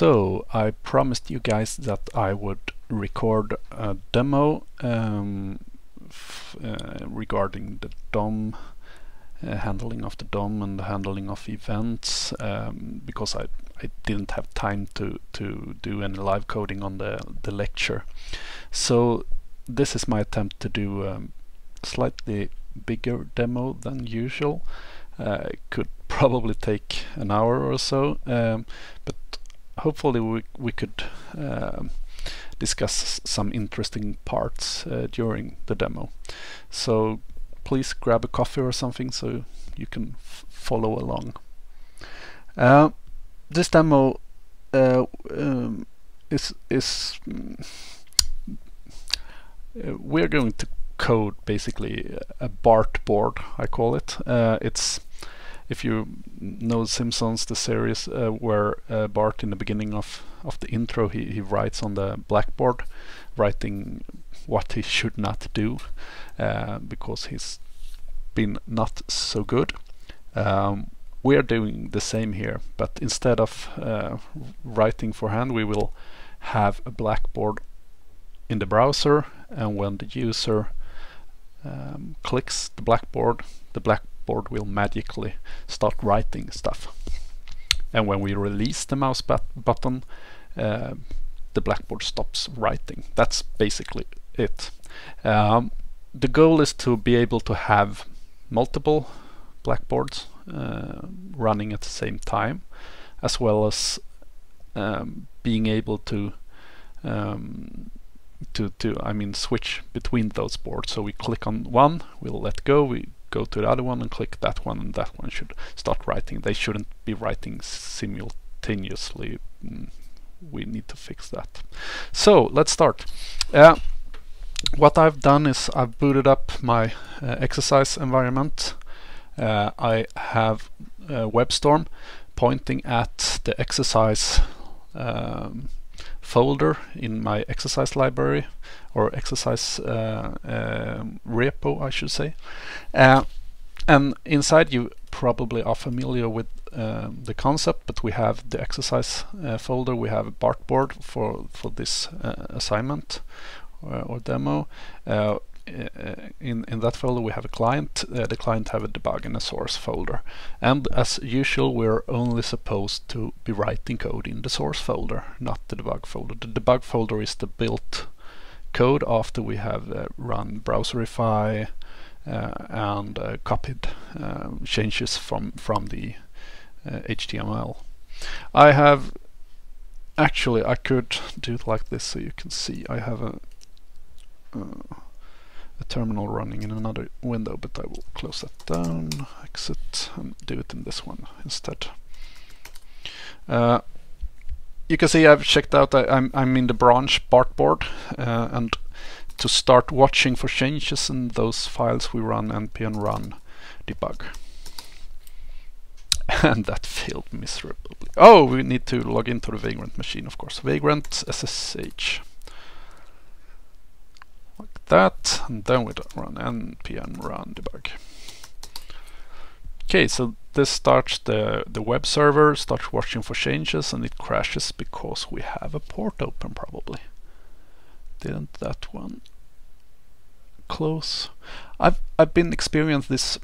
So I promised you guys that I would record a demo um, uh, regarding the DOM uh, handling of the DOM and the handling of events um, because I, I didn't have time to, to do any live coding on the, the lecture. So this is my attempt to do a slightly bigger demo than usual. Uh, it could probably take an hour or so, um, but hopefully we, we could uh, discuss some interesting parts uh, during the demo. So please grab a coffee or something so you can follow along. Uh, this demo uh, um, is is mm, uh, we're going to code basically a BART board I call it. Uh, it's if you know Simpsons, the series uh, where uh, Bart in the beginning of, of the intro he, he writes on the blackboard writing what he should not do uh, because he's been not so good. Um, we are doing the same here but instead of uh, writing for hand we will have a blackboard in the browser and when the user um, clicks the blackboard the black board will magically start writing stuff. And when we release the mouse but button, uh, the blackboard stops writing. That's basically it. Um, the goal is to be able to have multiple blackboards uh, running at the same time, as well as um, being able to um, to to I mean switch between those boards. So we click on one, we'll let go, we go to the other one and click that one and that one should start writing. They shouldn't be writing simultaneously. Mm, we need to fix that. So let's start. Uh, what I've done is I've booted up my uh, exercise environment. Uh, I have WebStorm pointing at the exercise um, folder in my exercise library or exercise uh, uh, repo, I should say. Uh, and inside you probably are familiar with uh, the concept, but we have the exercise uh, folder, we have a Bartboard for, for this uh, assignment or demo. In, in that folder we have a client, the client have a debug and a source folder. And as usual we're only supposed to be writing code in the source folder, not the debug folder. The debug folder is the built code after we have uh, run browserify uh, and uh, copied changes from from the HTML. I have actually I could do it like this so you can see I have a a terminal running in another window but I will close that down exit and do it in this one instead uh, you can see I've checked out I, am I'm, I'm in the branch Bartboard uh, and to start watching for changes in those files we run npm run debug and that failed miserably. Oh, we need to log into the Vagrant machine, of course. Vagrant SSH. That, and then we run npm run debug. Okay, so this starts the, the web server, starts watching for changes, and it crashes because we have a port open probably. Didn't that one close? I've I've been experiencing this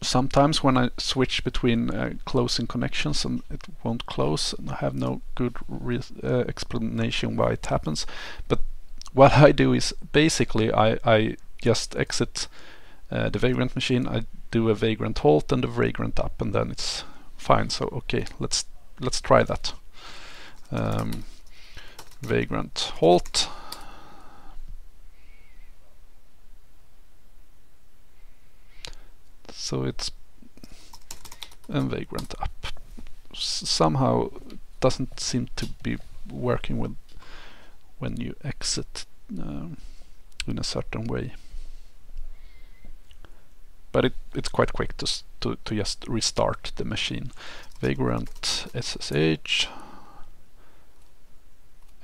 sometimes when I switch between uh, closing connections and it won't close and I have no good uh, explanation why it happens but what I do is basically I, I just exit uh, the Vagrant machine. I do a vagrant halt and a vagrant up and then it's fine. So okay let's let's try that. Um, vagrant halt. So it's and vagrant up. S somehow doesn't seem to be working with when you exit um, in a certain way but it, it's quite quick to, to, to just restart the machine. Vagrant SSH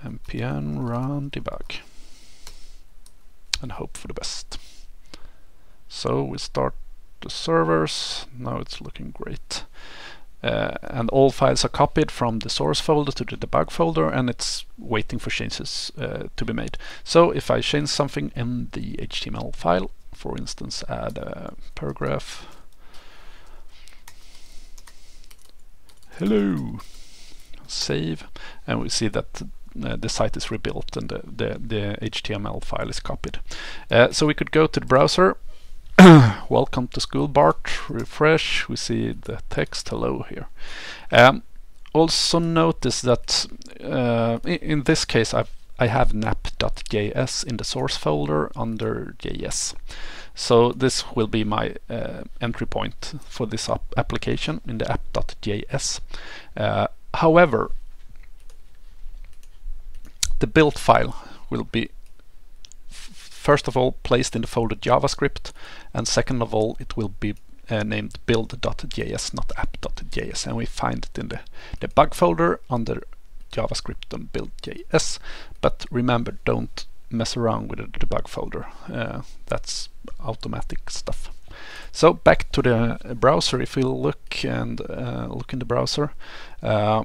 npm run debug and hope for the best. So we start the servers, now it's looking great. Uh, and all files are copied from the source folder to the debug folder and it's waiting for changes uh, to be made. So if I change something in the HTML file, for instance add a paragraph hello save and we see that uh, the site is rebuilt and the, the, the HTML file is copied. Uh, so we could go to the browser welcome to school Bart refresh we see the text hello here. Um, also notice that uh, in, this case I've, I have nap.js in the source folder under JS so this will be my uh, entry point for this application in the app.js uh, however the build file will be first of all placed in the folder JavaScript and second of all it will be uh, named build.js not app.js and we find it in the debug folder under JavaScript and build.js but remember don't mess around with the debug folder. Uh, that's automatic stuff. So back to the browser. If we look and uh, look in the browser uh,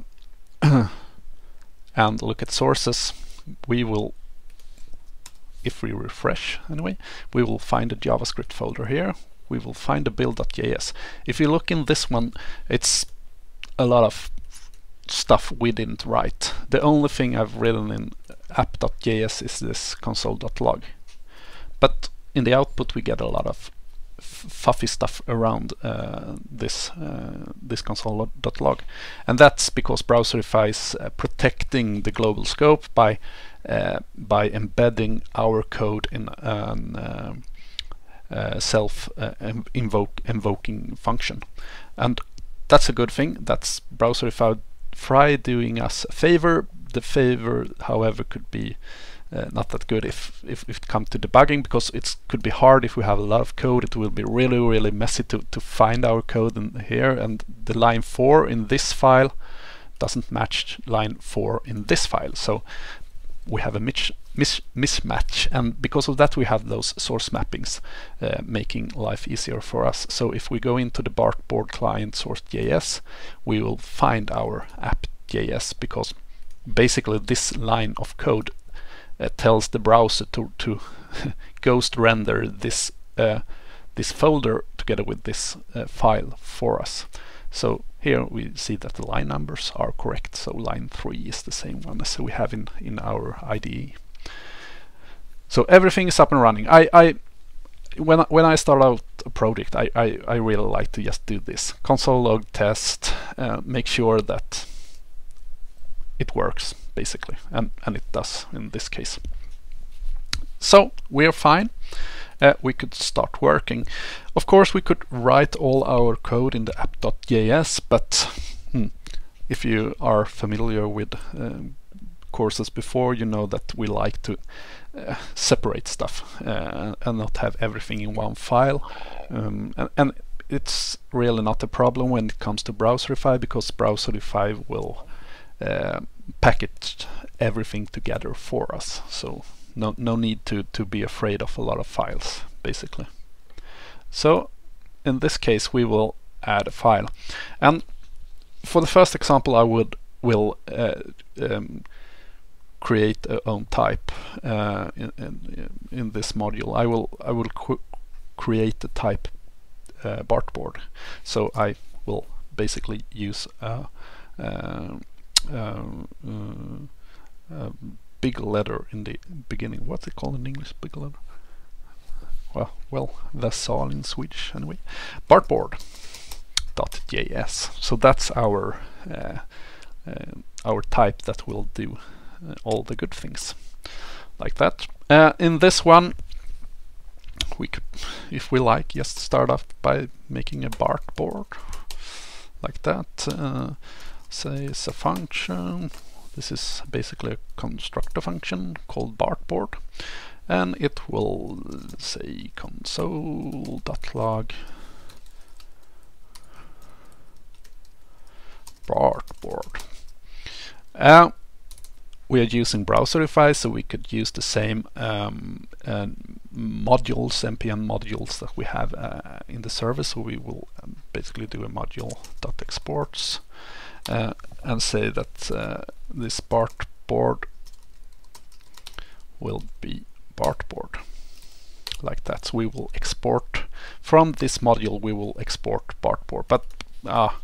and look at sources we will if we refresh anyway, we will find a JavaScript folder here. We will find a build.js. If you look in this one, it's a lot of stuff we didn't write. The only thing I've written in app.js is this console.log. But in the output we get a lot of fluffy stuff around uh, this uh, this console.log and that's because Browserify is uh, protecting the global scope by by embedding our code in an uh, uh, self invoke invoking function. And that's a good thing. That's Browserify Fry doing us a favor. The favor however could be uh, not that good if, if, if it comes to debugging because it could be hard if we have a lot of code. It will be really really messy to, to find our code in here. And the line 4 in this file doesn't match line 4 in this file. So we have a mis mis mismatch and because of that we have those source mappings uh, making life easier for us so if we go into the Bartboard client source.js we will find our app.js because basically this line of code uh, tells the browser to, to ghost render this uh, this folder together with this uh, file for us. So here we see that the line numbers are correct. So line 3 is the same one as we have in, in our IDE. So everything is up and running. I, I when when I start out a project, I, I, I really like to just do this console log test, uh, make sure that it works basically, and, and it does in this case. So we're fine. Uh, we could start working. Of course, we could write all our code in the app.js, but hmm, if you are familiar with um, courses before, you know that we like to uh, separate stuff uh, and not have everything in one file. Um, and, and, it's really not a problem when it comes to Browserify because Browserify will uh, package everything together for us. So no, no need to, to be afraid of a lot of files, basically. So in this case, we will add a file. And for the first example, I would will uh, um, create a own type uh, in, in, in, this module. I will I will create the type uh, Bartboard. So I will basically use a, uh, um, uh, big letter in the beginning. What's it called in English? Big letter. Well, well, that's all in Swedish anyway. Bartboard.js. So that's our uh, uh, our type that will do uh, all the good things, like that. Uh, in this one, we could, if we like, just start off by making a Bartboard, like that. Uh, say it's a function. This is basically a constructor function called Bartboard and it will say console.log Bartboard. Uh, we are using Browserify, so we could use the same um, uh, modules, npm modules that we have uh, in the service. So we will um, basically do a module.npm exports uh, and say that uh, this BART board will be BART board. Like that. So we will export. From this module we will export BART board. But ah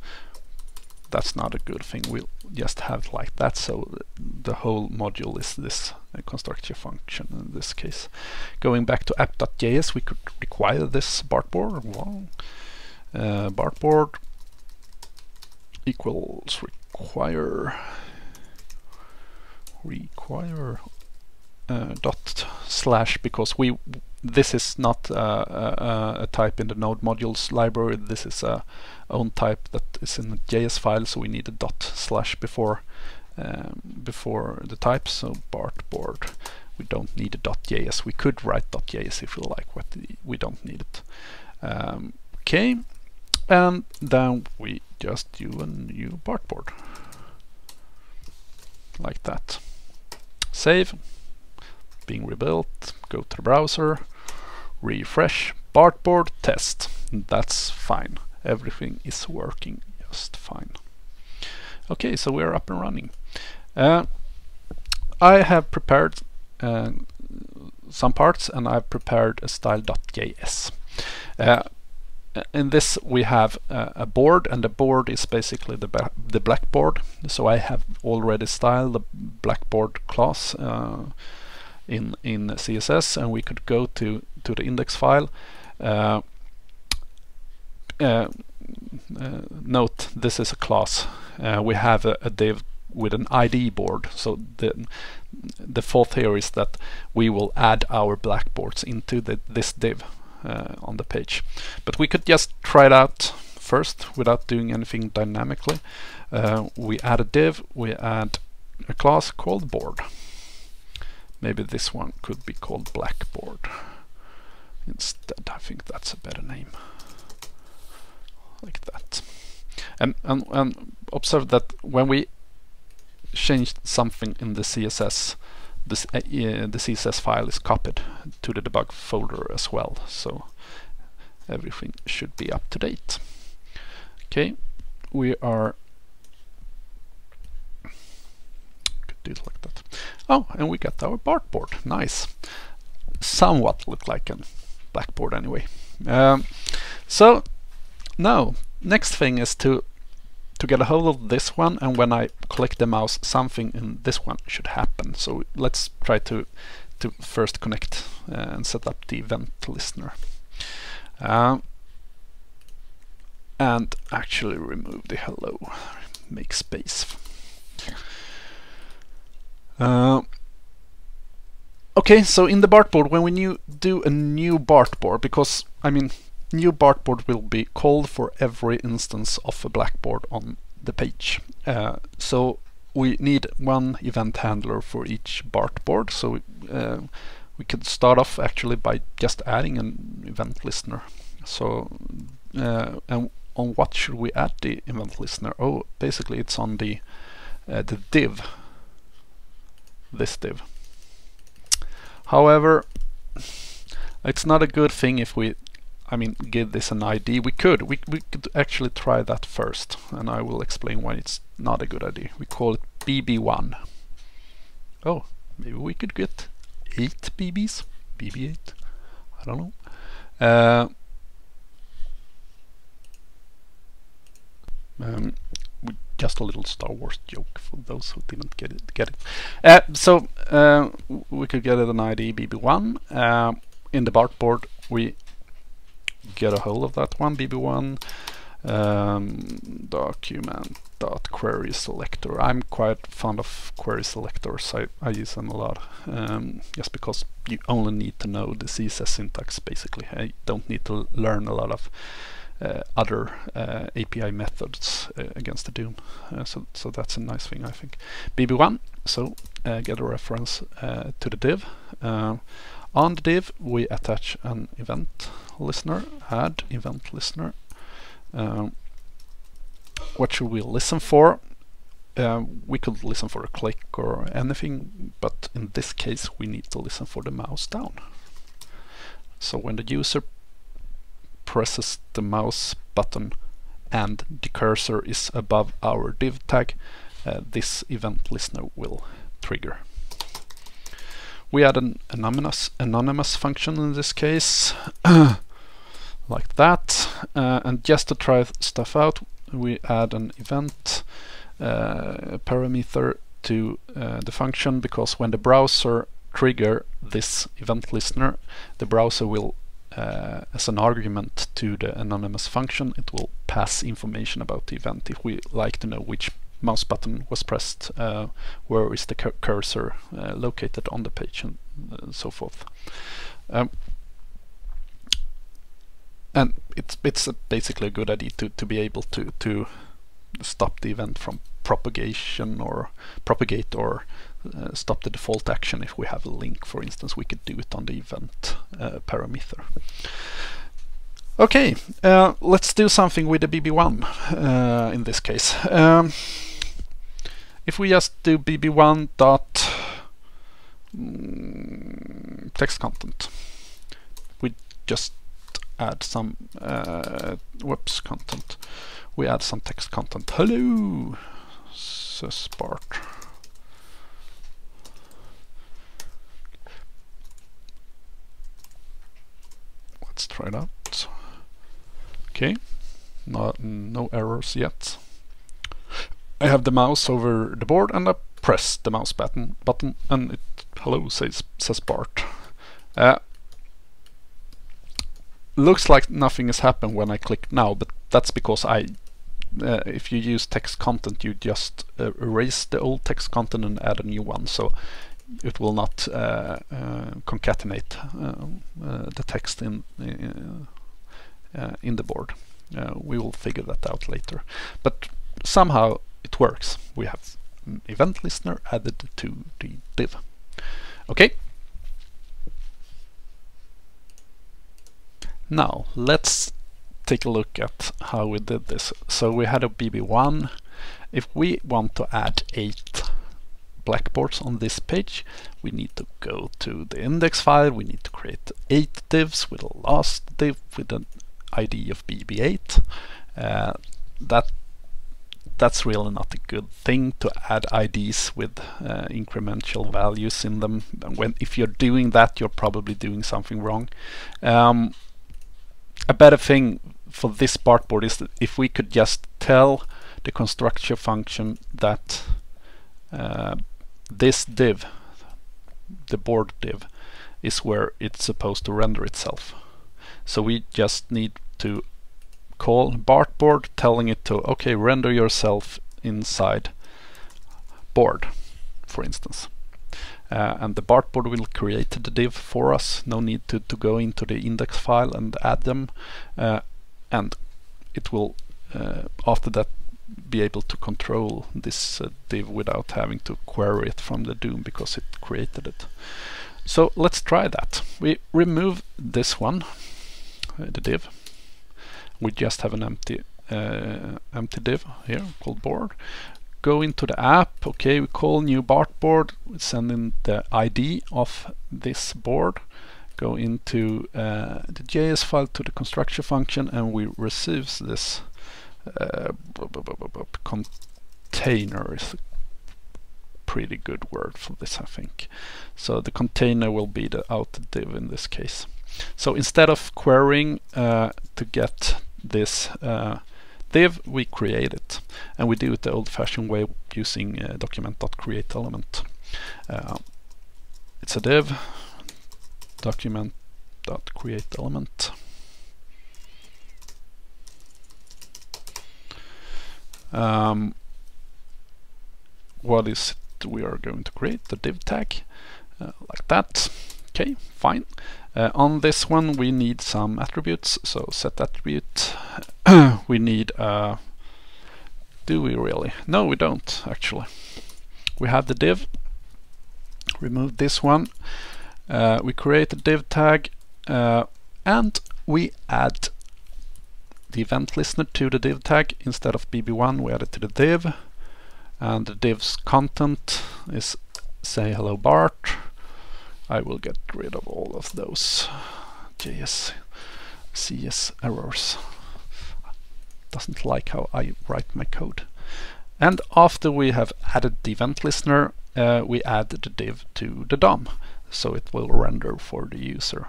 that's not a good thing. We'll just have it like that. So the whole module is this uh, constructor function in this case. Going back to app.js we could require this bartboard well, uh, bartboard equals require require uh, dot slash because we this is not a, a, type in the node modules library. This is a own type that is in a JS file so we need a dot slash before um, before the type. So Bart board we don't need a dot .js we could write dot .js if we like but we don't need it. Um, okay. And then we just do a new Bart board like that. Save. Being rebuilt. Go to the browser. Refresh. Bartboard test. That's fine. Everything is working just fine. Okay so we're up and running. Uh, I have prepared uh, some parts and I've prepared a style.js uh, in this we have uh, a board and the board is basically the, the blackboard. So I have already styled the blackboard class uh, in in CSS and we could go to to the index file. Uh, uh, uh, note this is a class. Uh, we have a, a, div with an ID board. So the the thought here is that we will add our blackboards into the, this div. uh, on the page. But we could just try it out first without doing anything dynamically. Uh, we add a div we add a class called board. Maybe this one could be called blackboard instead. I think that's a better name. Like that. And, and, and observe that when we changed something in the CSS, uh, the CSS file is copied to the debug folder as well. So everything should be up to date. Okay, we are could do it like that. Oh, and we got our bartboard. Nice. Somewhat look like a blackboard anyway. Um, so now, next thing is to to get a hold of this one and when I click the mouse something in this one should happen. So let's try to to first connect uh, and set up the event listener. Uh, and actually remove the hello, make space. Uh, okay, so in the Bartboard, when we new, do a new Bartboard, because I mean new Bartboard will be called for every instance of a blackboard on the page. Uh, so we need one event handler for each Bartboard. So uh, we could start off actually by just adding an event listener. So uh, and on what should we add the event listener? Oh, basically it's on the uh, the div, this div. However, it's not a good thing if we I mean, give this an ID. We could, we, we could actually try that first, and I will explain why it's not a good idea. We call it BB1. Oh, maybe we could get 8 BBs? BB8? I don't know. Uh, um, just a little Star Wars joke for those who didn't get it. Get it. Uh, so uh, we could get it an ID BB1. Uh, in the Bartboard, we get a hold of that one, BB1 um, document dot query selector. I'm quite fond of query selectors. I, I use them a lot um, just because you only need to know the CSS syntax basically. I don't need to learn a lot of uh, other uh, API methods uh, against the DOM. Uh, so, so that's a nice thing I think. BB1, so uh, get a reference uh, to the div. on the div we attach an event listener, add event listener. Um, what should we listen for? Uh, we could listen for a click or anything, but in this case we need to listen for the mouse down. So when the user presses the mouse button and the cursor is above our div tag, uh, this event listener will trigger. We add an anonymous, anonymous function in this case, like that. Uh, and just to try stuff out, we add an event uh, parameter to uh, the function because when the browser trigger this event listener, the browser will, uh, as an argument to the anonymous function, it will pass information about the event if we like to know which mouse button was pressed, uh, where is the cursor uh, located on the page, and so forth. Um, and it's it's a basically a good idea to to be able to to stop the event from propagation or propagate or uh, stop the default action if we have a link for instance we could do it on the event uh, parameter. Okay uh, let's do something with the bb1 uh, in this case. Um, if we just do bb1 dot mm, text content we just add some uh, whoops content. We add some text content. Hello says Bart let's try out okay. No, no errors yet. I have the mouse over the board and I press the mouse button button and it hello says says Bart. Uh, looks like nothing has happened when I click now, but that's because I uh, if you use text content you just uh, erase the old text content and add a new one so it will not uh, uh concatenate uh, uh, the text in in the board. we will figure that out later. But somehow it works. We have event listener added to the div. Okay. Now let's take a look at how we did this. So we had a BB1. If we want to add eight blackboards on this page, we need to go to the index file, we need to create eight divs with a last div with an ID of BB8. Uh, that that's really not a good thing to add IDs with uh, incremental values in them. When if you're doing that, you're probably doing something wrong. Um, a better thing for this board is that if we could just tell the constructor function that uh, this div, the board div, is where it's supposed to render itself. So we just need to call bartboard telling it to okay render yourself inside board for instance uh, and the bartboard will create the div for us. No need to, to go into the index file and add them. Uh, and it will uh, after that be able to control this uh, div without having to query it from the DOM because it created it. So let's try that. We remove this one uh, the div. We just have an empty uh, empty div here called board go into the app okay we call new bartboard send in the ID of this board go into uh, the JS file to the constructor function and we receive this uh, container is a pretty good word for this I think. So the container will be the out div in this case. So instead of querying uh, to get this uh, div, we create it. And we do it the old-fashioned way using uh, document.createElement. Uh, it's a div, document.createElement. Um, what is it we are going to create? The div tag, uh, like that. Okay, fine. Uh, on this one we need some attributes, so set attribute. we need, uh, do we really? No we don't actually. We have the div, remove this one, uh, we create a div tag uh, and we add the event listener to the div tag instead of bb1 we add it to the div and the div's content is say hello Bart I will get rid of all of those JS CS errors. doesn't like how I write my code. And after we have added the event listener, uh, we add the div to the DOM, so it will render for the user.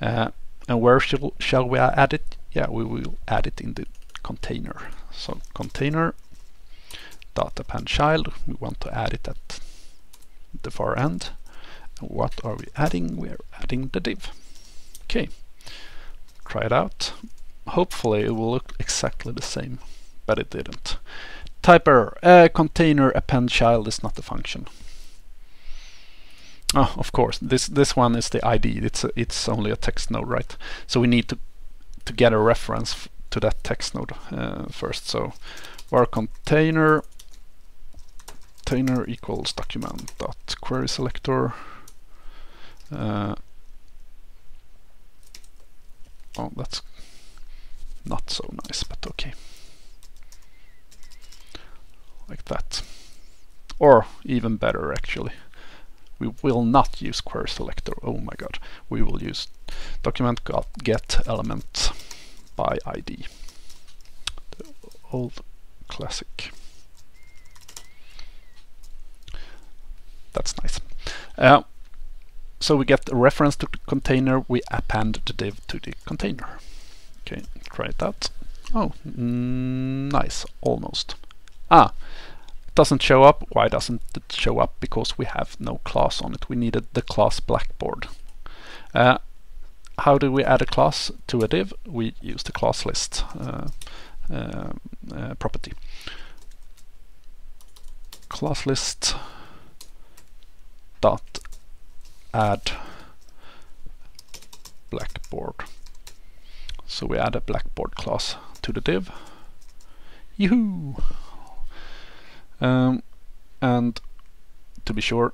Uh, and where shall, shall we add it? Yeah, we will add it in the container. So container dot append child, we want to add it at the far end. What are we adding? We are adding the div. Okay, try it out. Hopefully it will look exactly the same, but it didn't. Type error, uh, container append child is not a function. Oh, of course, this this one is the ID. It's a, it's only a text node, right? So we need to to get a reference to that text node uh, first. So var container container equals document dot query selector. Uh, oh, that's not so nice, but okay. Like that. Or even better, actually we will not use query selector. Oh my god. We will use document get element by ID. The old classic. That's nice. Uh, so we get a reference to the container, we append the div to the container. Okay, try that. Oh, mm, nice, almost. Ah, it doesn't show up. Why doesn't it show up? Because we have no class on it. We needed the class Blackboard. Uh, how do we add a class to a div? We use the class list uh, uh, uh property. Class list dot add Blackboard. So we add a Blackboard class to the div. Yoo-hoo! Um, and to be sure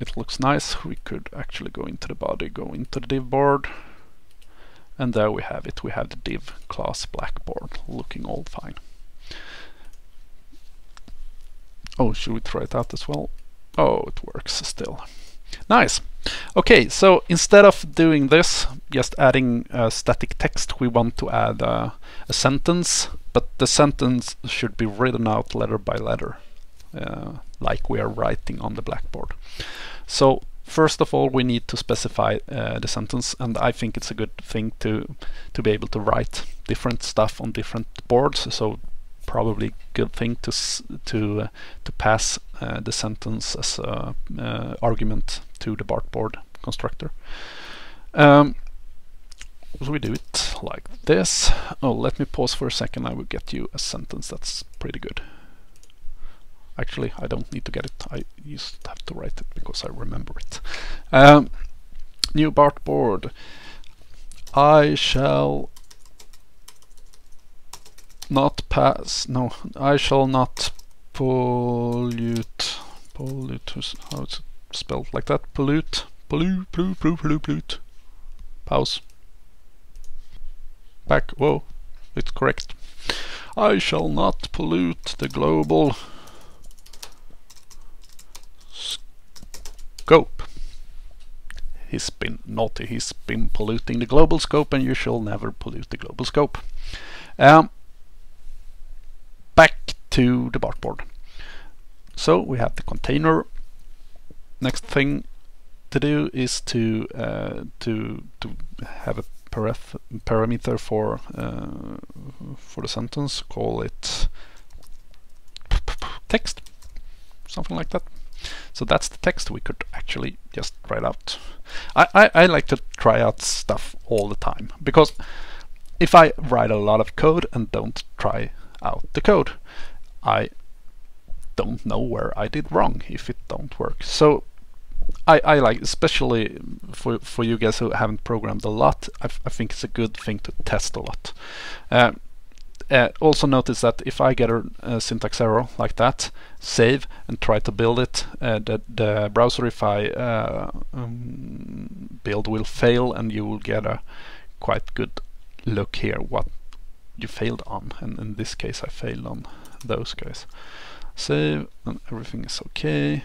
it looks nice, we could actually go into the body, go into the div board, and there we have it. We have the div class blackboard looking all fine. Oh, should we try it out as well? Oh, it works still. Nice. Okay, so instead of doing this, just adding static text, we want to add uh, a sentence, but the sentence should be written out letter by letter. Uh, like we are writing on the blackboard. So first of all we need to specify uh, the sentence and I think it's a good thing to to be able to write different stuff on different boards so probably good thing to to uh, to pass uh, the sentence as a uh, argument to the Bartboard constructor. Um, so we do it like this. Oh, let me pause for a second. I will get you a sentence that's pretty good. Actually, I don't need to get it. I just have to write it because I remember it. Um, new Bart board. I shall not pass. No, I shall not pollute. Pollute. How is it spelled like that? Pollute. Pollute. Pollute. Pollute. Pollute. pollute. Pause. Back. Whoa. It's correct. I shall not pollute the global scope. He's been naughty, he's been polluting the global scope and you shall never pollute the global scope. Um, back to the bartboard. So we have the container. Next thing to do is to uh, to to have a parameter for uh, for the sentence. Call it text, something like that. So that's the text we could actually just write out. I, I, I like to try out stuff all the time because if I write a lot of code and don't try out the code, I don't know where I did wrong if it don't work. So I, I like, especially for, for you guys who haven't programmed a lot, I, I think it's a good thing to test a lot. Uh, uh, also notice that if I get a, a, syntax error like that, save and try to build it, uh, the, the browserify uh, um, build will fail and you will get a quite good look here what you failed on. And in this case I failed on those guys. Save and everything is okay.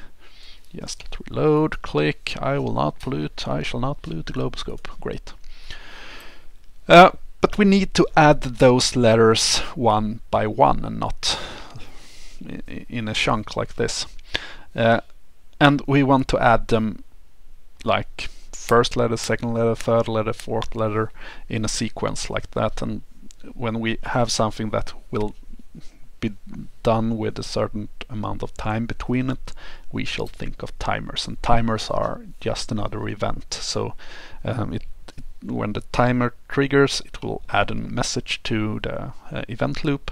Yes, let reload, click, I will not pollute, I shall not pollute the global scope. Great. Uh, but we need to add those letters one by one and not in a chunk like this. Uh, and we want to add them like first letter, second letter, third letter, fourth letter in a sequence like that. And when we have something that will be done with a certain amount of time between it, we shall think of timers. And timers are just another event. So um, it, it, when the timer triggers, it will add a message to the uh, event loop,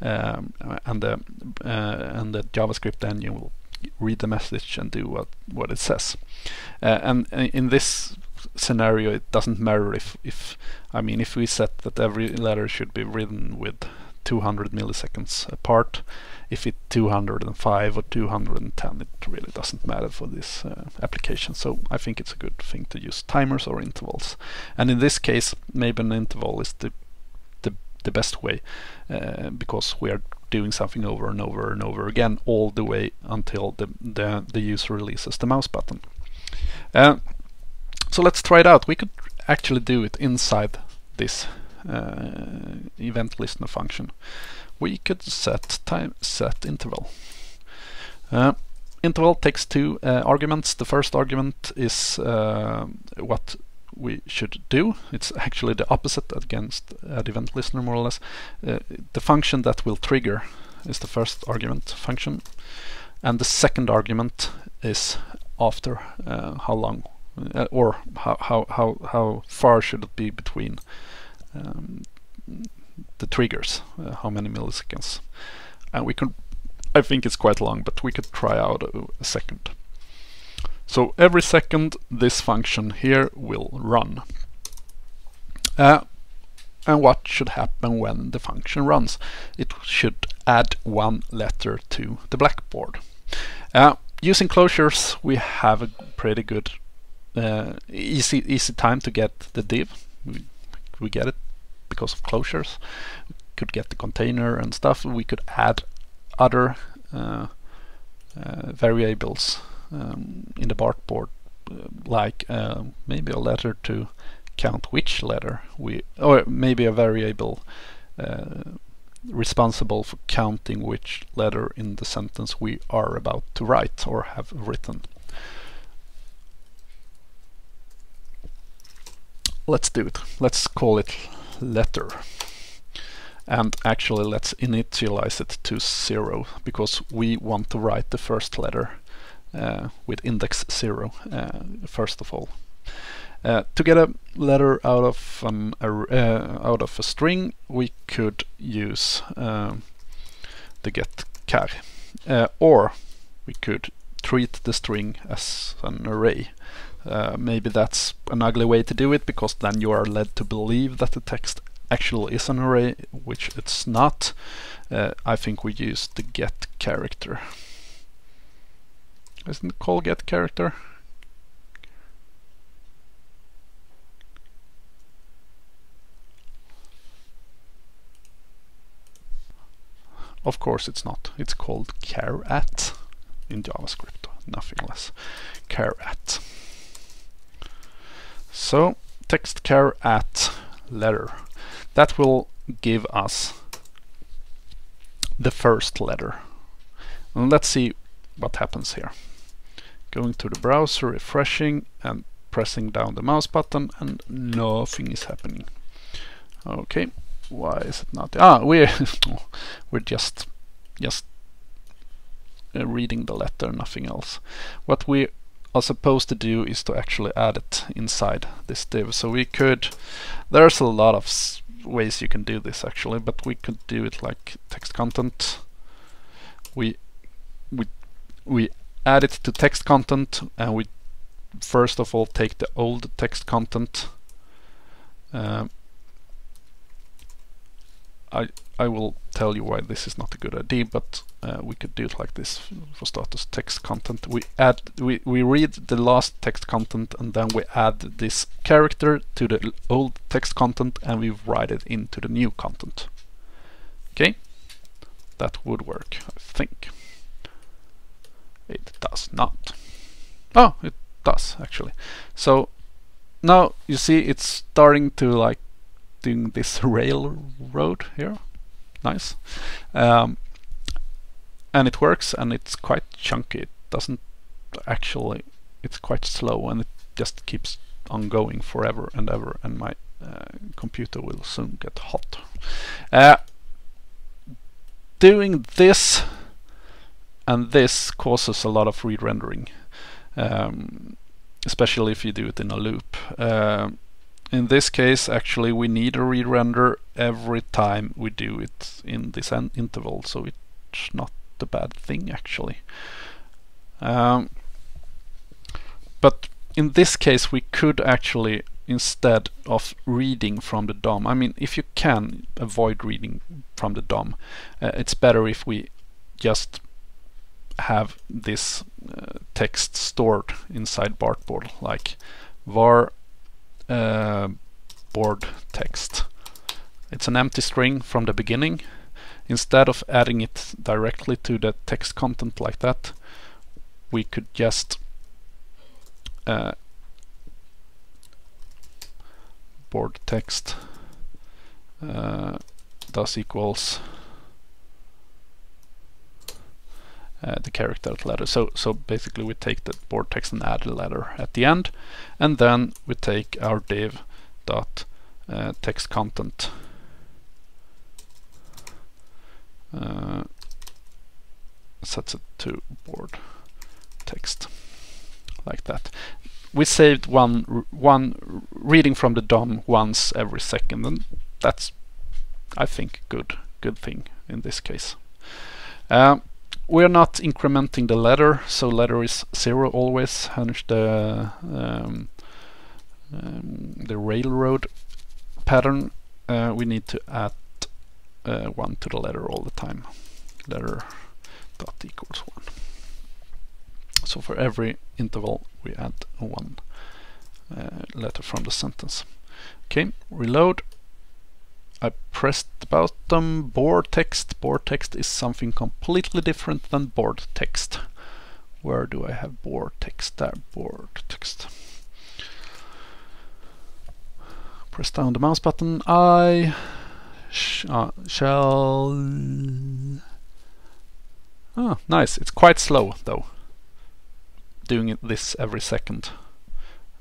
um, and the uh, and the JavaScript engine will read the message and do what what it says. Uh, and uh, in this scenario, it doesn't matter if if I mean if we set that every letter should be written with 200 milliseconds apart. If it's 205 or 210, it really doesn't matter for this uh, application. So I think it's a good thing to use timers or intervals. And in this case, maybe an interval is the the, the best way uh, because we are doing something over and over and over again all the way until the, the, the user releases the mouse button. Uh, so let's try it out. We could actually do it inside this event listener function. We could set time set interval. Uh, interval takes two uh, arguments. The first argument is uh, what we should do. It's actually the opposite against event listener more or less. Uh, the function that will trigger is the first argument function and the second argument is after uh, how long uh, or how, how, how, how far should it be between um, the triggers, uh, how many milliseconds. And we could, I think it's quite long, but we could try out a, a second. So every second this function here will run. Uh, and what should happen when the function runs? It should add one letter to the blackboard. Uh, using closures we have a pretty good uh, easy easy time to get the div. We, we get it because of closures. We could get the container and stuff. We could add other uh, uh variables um, in the board, uh, like uh, maybe a letter to count which letter we, or maybe a variable uh, responsible for counting which letter in the sentence we are about to write or have written. Let's do it. Let's call it letter. And actually let's initialize it to zero because we want to write the first letter uh, with index 0 uh, first of all. Uh, to get a letter out of a, out of a string, we could use um, the get char, or we could treat the string as an array. Uh, maybe that's an ugly way to do it because then you are led to believe that the text actually is an array, which it's not. Uh, I think we use the get character. Isn't call get character? Of course it's not. It's called char at in JavaScript, nothing less. Char at. So text char at letter. That will give us the first letter. And let's see what happens here going to the browser, refreshing and pressing down the mouse button and nothing is happening. Okay, why is it not? Ah, we're we're just just uh, reading the letter, nothing else. What we are supposed to do is to actually add it inside this div. So we could, there's a lot of ways you can do this actually, but we could do it like text content. We we we add it to text content and we first of all take the old text content uh, I I will tell you why this is not a good idea but uh, we could do it like this for starters text content we add we, we read the last text content and then we add this character to the old text content and we write it into the new content okay that would work I think it does not. Oh, it does actually. So now you see it's starting to like doing this railroad here. Nice. Um, and it works and it's quite chunky. It doesn't actually, it's quite slow and it just keeps on going forever and ever and my uh, computer will soon get hot. Uh, doing this and this causes a lot of re-rendering, um, especially if you do it in a loop. Uh, in this case, actually, we need a re-render every time we do it in this interval, so it's not a bad thing, actually. Um, but in this case, we could actually, instead of reading from the DOM, I mean, if you can avoid reading from the DOM, uh, it's better if we just have this uh, text stored inside Bartboard, like var uh, board text. It's an empty string from the beginning. Instead of adding it directly to the text content like that, we could just uh, board text uh, does equals uh, the character letter. So so basically we take the board text and add a letter at the end, and then we take our div dot uh, text content uh, sets it to board text like that. We saved one one reading from the DOM once every second, and that's I think good good thing in this case. Uh, we're not incrementing the letter, so letter is zero always, hence the um, um, the railroad pattern. Uh, we need to add uh, one to the letter all the time. Letter dot equals one. So for every interval we add one uh, letter from the sentence. Okay, reload. I pressed the button board text. Board text is something completely different than board text. Where do I have board text? There, board text. Press down the mouse button. I sh uh, shall... Oh, nice. It's quite slow, though. Doing it this every second.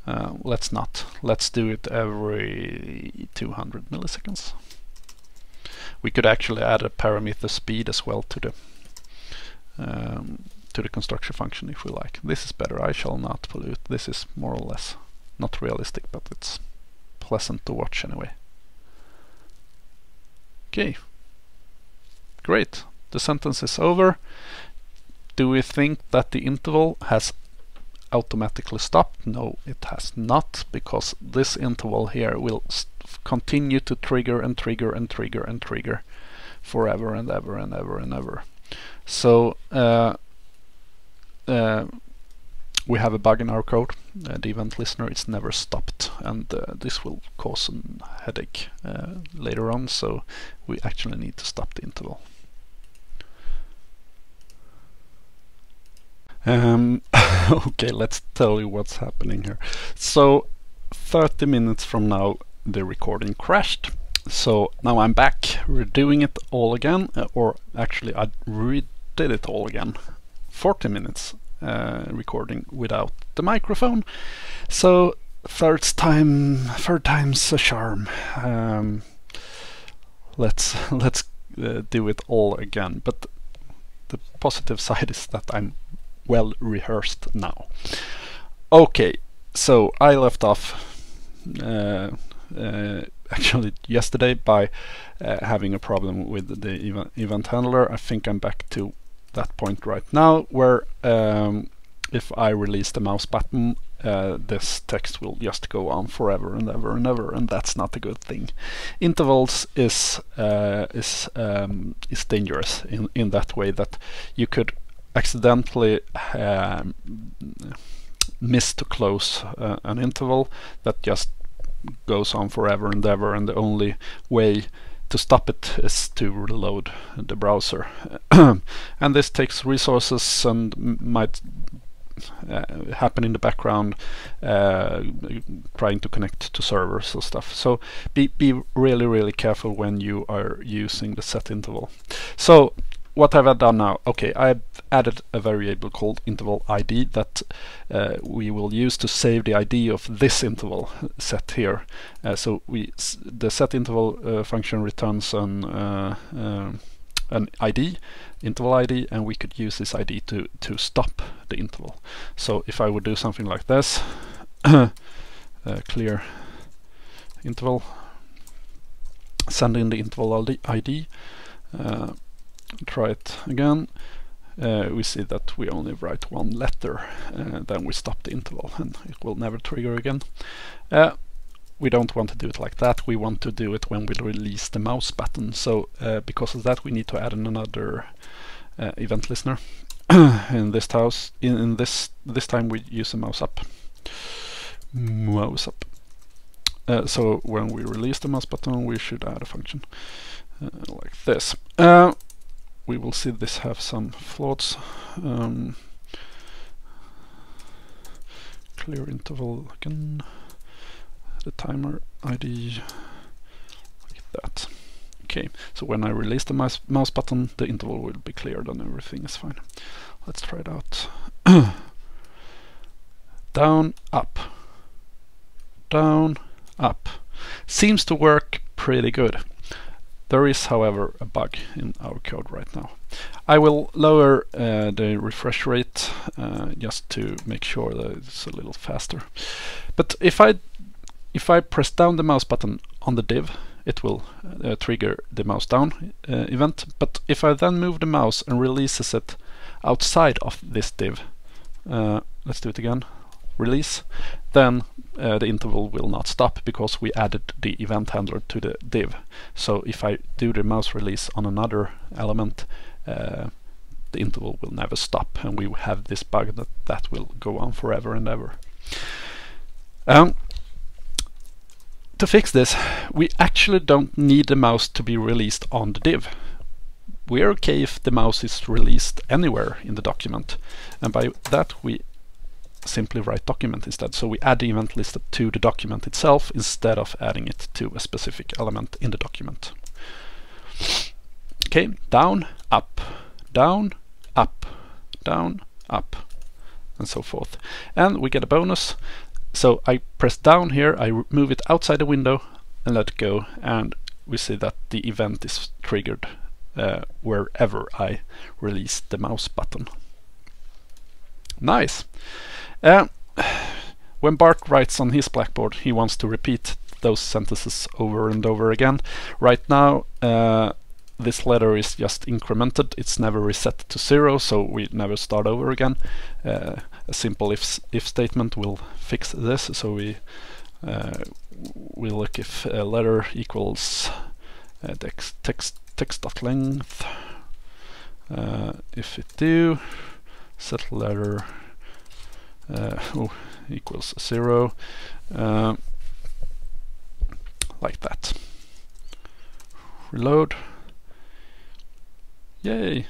Uh, let's not. Let's do it every 200 milliseconds. We could actually add a parameter speed as well to the um, to the constructor function if we like. This is better. I shall not pollute. This is more or less not realistic, but it's pleasant to watch anyway. Okay. Great. The sentence is over. Do we think that the interval has automatically stopped? No, it has not, because this interval here will continue to trigger and trigger and trigger and trigger forever and ever and ever and ever. So uh, uh, we have a bug in our code. Uh, the event listener is never stopped, and uh, this will cause a headache uh, later on. So we actually need to stop the interval. Um, okay, let's tell you what's happening here. So 30 minutes from now, the recording crashed. So now I'm back, redoing it all again, uh, or actually I redid it all again. 40 minutes uh, recording without the microphone. So third time, third time's a charm. Um, let's let's uh, do it all again. But the positive side is that I'm well rehearsed now. Okay, so I left off uh, uh, actually yesterday by uh, having a problem with the event, handler. I think I'm back to that point right now where um, if I release the mouse button uh, this text will just go on forever and ever and ever and that's not a good thing. Intervals is uh, is um, is dangerous in, in that way that you could accidentally um, miss to close uh, an interval that just goes on forever and ever and the only way to stop it is to reload the browser and this takes resources and might uh, happen in the background, uh, trying to connect to servers or stuff. So be be really really careful when you are using the set interval. So what have I done now? Okay, I've added a variable called interval ID that uh, we will use to save the ID of this interval set here. Uh, so we the set interval uh, function returns an uh, uh, an ID, interval ID, and we could use this ID to to stop the interval. So if I would do something like this, uh, clear interval, send in the interval ID try it again, uh, we see that we only write one letter, uh, then we stop the interval and it will never trigger again. Uh, we don't want to do it like that, we want to do it when we release the mouse button, so uh, because of that we need to add another uh, event listener. in this house, in, in, this this time we use a mouse up. Mouse up. Uh, so when we release the mouse button we should add a function like this we will see this have some flaws. Um, clear interval again, the timer ID like that. Okay, so when I release the mouse, mouse button, the interval will be cleared and everything is fine. Let's try it out. down, up, down, up. Seems to work pretty good. There is, however, a bug in our code right now. I will lower uh, the refresh rate uh, just to make sure that it's a little faster. But if I if I press down the mouse button on the div, it will uh, trigger the mouse down uh, event. But if I then move the mouse and releases it outside of this div, uh, let's do it again, release, then uh, the interval will not stop because we added the event handler to the div. So if I do the mouse release on another element, uh, the interval will never stop and we have this bug that that will go on forever and ever. Um, to fix this, we actually don't need the mouse to be released on the div. We're okay if the mouse is released anywhere in the document. And by that we simply write document instead. So we add the event list to the document itself instead of adding it to a specific element in the document. Okay, down, up, down, up, down, up, and so forth. And we get a bonus. So I press down here, I move it outside the window and let go, and we see that the event is triggered uh, wherever I release the mouse button. Nice. Uh, when Bart writes on his blackboard, he wants to repeat those sentences over and over again. Right now, uh, this letter is just incremented. It's never reset to zero, so we never start over again. Uh, a simple if if statement will fix this. So we uh, we look if a letter equals uh, text text text length. Uh, if it do, set letter oh, equals zero, uh, like that. Reload. Yay!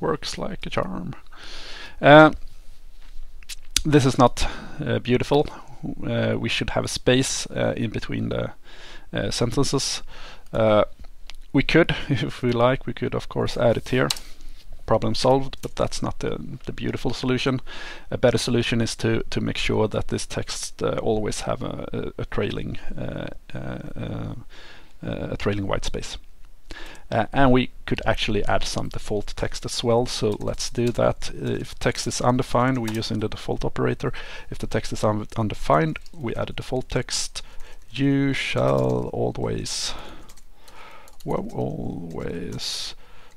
Works like a charm. Uh, this is not uh, beautiful. Uh, we should have a space uh, in between the uh, sentences. we could, if we like, we could of course add it here problem solved, but that's not the, the beautiful solution. A better solution is to, to make sure that this text uh, always have a, a, a trailing uh, uh, uh a trailing white space. Uh, and we could actually add some default text as well, so let's do that. if text is undefined, we're using the default operator. If the text is un undefined, we add a default text. You shall always, well, always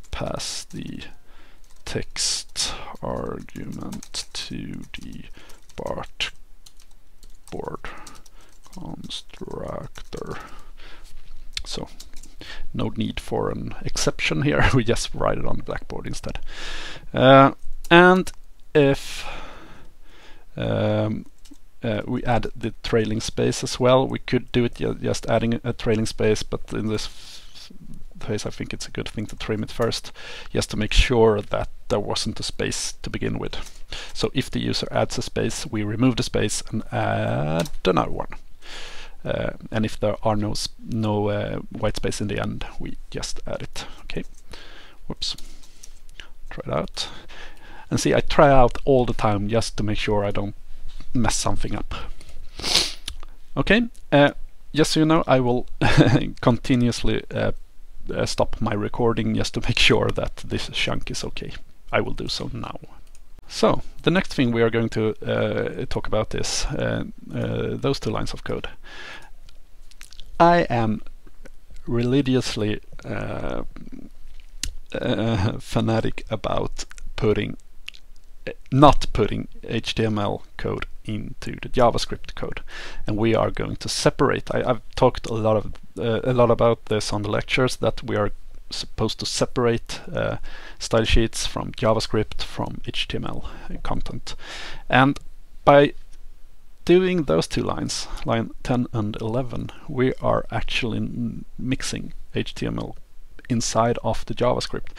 pass the text argument to the Bart board constructor. So no need for an exception here, we just write it on the blackboard instead. Uh, and if um, uh, we add the trailing space as well, we could do it just adding a trailing space, but in this I think it's a good thing to trim it first, just to make sure that there wasn't a space to begin with. So if the user adds a space, we remove the space and add another one. Uh, and if there are no no uh, white space in the end, we just add it. Okay. Whoops. Try it out. And see, I try out all the time just to make sure I don't mess something up. Okay. Uh, just so you know, I will continuously uh, stop my recording just to make sure that this chunk is okay. I will do so now. So, the next thing we are going to uh, talk about is uh, uh, those two lines of code. I am religiously uh, fanatic about putting not putting HTML code into the JavaScript code, and we are going to separate. I, have talked a lot of uh, a lot about this on the lectures that we are supposed to separate uh, style sheets from JavaScript from HTML content. And by doing those two lines, line 10 and 11, we are actually mixing HTML inside of the JavaScript.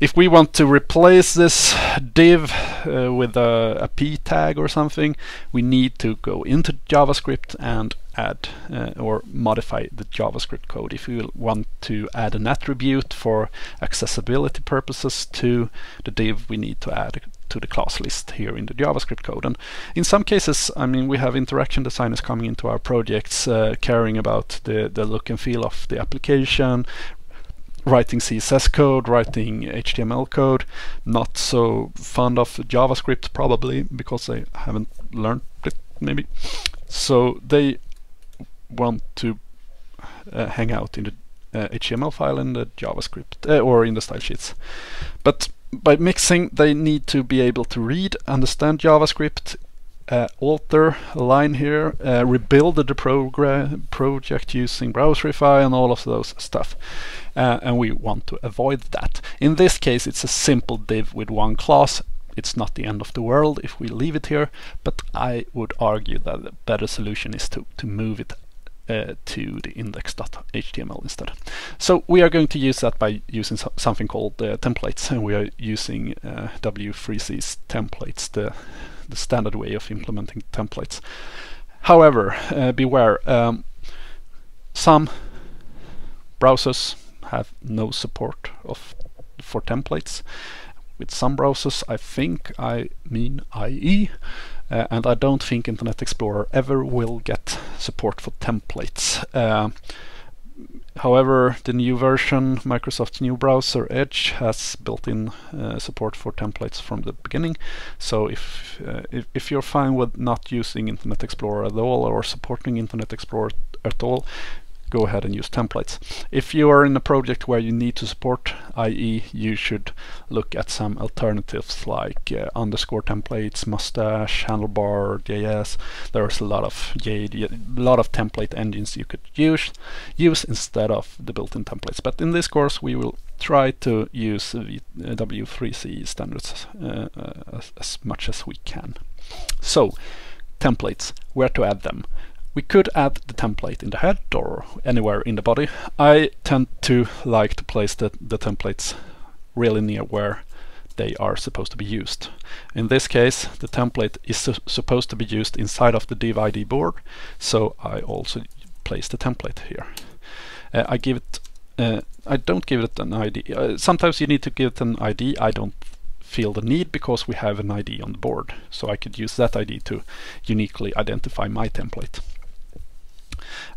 If we want to replace this div uh, with a, a p tag or something, we need to go into JavaScript and add uh, or modify the JavaScript code. If you want to add an attribute for accessibility purposes to the div, we need to add to the class list here in the JavaScript code. And in some cases, I mean, we have interaction designers coming into our projects uh, caring about the, the look and feel of the application, writing CSS code, writing HTML code, not so fond of JavaScript probably because they haven't learned it maybe. So they want to uh, hang out in the uh, HTML file and the JavaScript uh, or in the style sheets. But by mixing, they need to be able to read, understand JavaScript, uh, alter a line here, uh, rebuild the project using Browserify and all of those stuff. Uh, and we want to avoid that. In this case, it's a simple div with one class. It's not the end of the world if we leave it here, but I would argue that the better solution is to, to move it uh, to the index.html instead. So we are going to use that by using so something called uh, templates, and we are using uh, W3C's templates, the, the standard way of implementing templates. However, uh, beware, um, some browsers have no support of for templates. With some browsers, I think I mean IE, uh, and I don't think Internet Explorer ever will get support for templates. Uh, however, the new version, Microsoft's new browser Edge, has built-in uh, support for templates from the beginning. So if, uh, if, if you're fine with not using Internet Explorer at all or supporting Internet Explorer at all, go ahead and use templates. If you are in a project where you need to support IE, you should look at some alternatives like uh, underscore templates, mustache, handlebar, JS. There's a lot of a lot of template engines you could use use instead of the built-in templates. But in this course, we will try to use the W3C standards uh, uh, as, as much as we can. So, templates, where to add them. We could add the template in the head or anywhere in the body. I tend to like to place the, the templates really near where they are supposed to be used. In this case, the template is su supposed to be used inside of the div board, so I also place the template here. Uh, I give it, uh, I don't give it an ID. Uh, sometimes you need to give it an ID. I don't feel the need because we have an ID on the board, so I could use that ID to uniquely identify my template.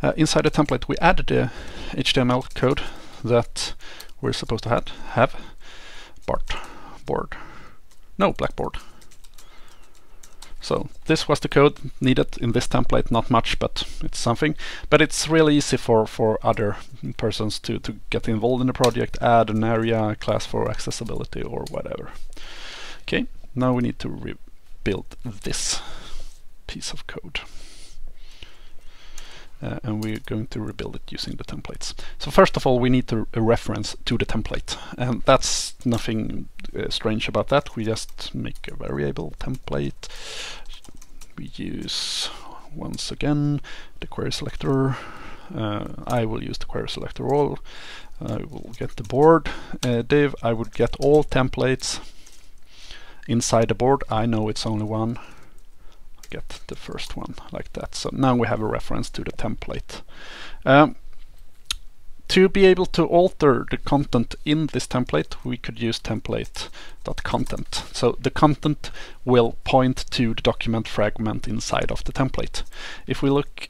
Uh, inside the template we added the HTML code that we're supposed to have, have. Bart, board, no, blackboard. So this was the code needed in this template, not much, but it's something. But it's really easy for, for other persons to, to get involved in the project, add an aria, class for accessibility or whatever. Okay, now we need to rebuild this piece of code uh, and we're going to rebuild it using the templates. So first of all, we need to a reference to the template, and that's nothing uh, strange about that. We just make a variable template. We use once again the query selector. Uh, I will use the query selector all. I will get the board uh, div. I would get all templates inside the board. I know it's only one. Get the first one like that. So now we have a reference to the template. Um, to be able to alter the content in this template, we could use template.content. So the content will point to the document fragment inside of the template. If we look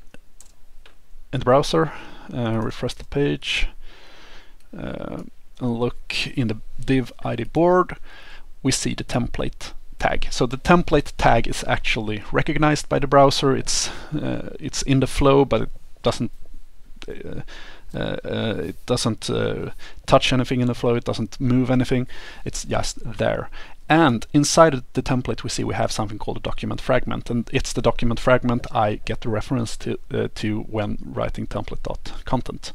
in the browser, uh, refresh the page, uh, and look in the div ID board, we see the template tag. So the template tag is actually recognized by the browser. It's uh, it's in the flow, but it doesn't uh, uh, it doesn't uh, touch anything in the flow, it doesn't move anything, it's just there. And inside the template we see we have something called a document fragment and it's the document fragment I get the reference to, uh, to when writing template.content.